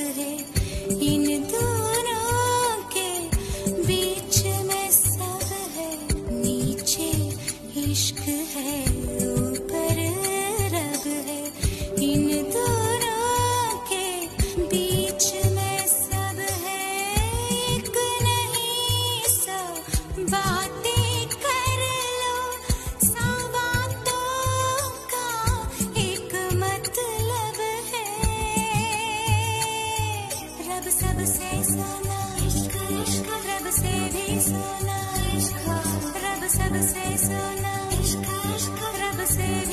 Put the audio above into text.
गुजरे बीच में सब है, नीचे इश्क है, ऊपर है। इन दोनों बीच में सब है इश्रज इश्र